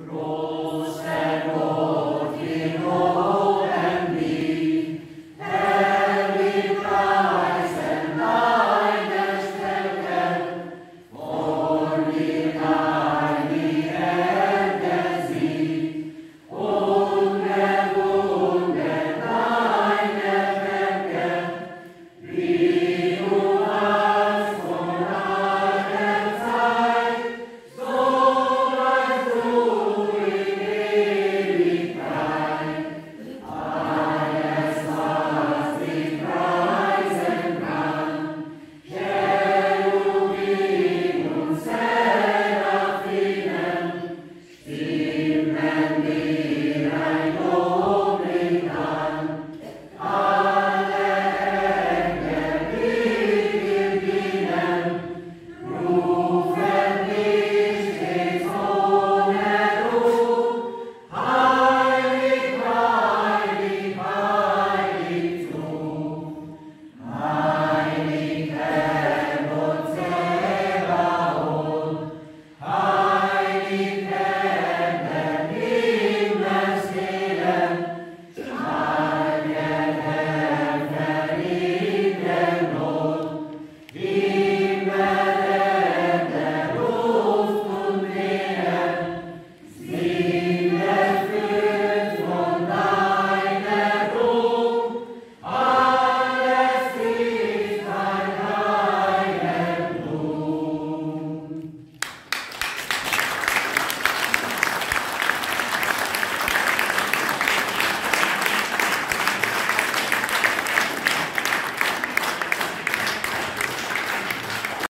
들어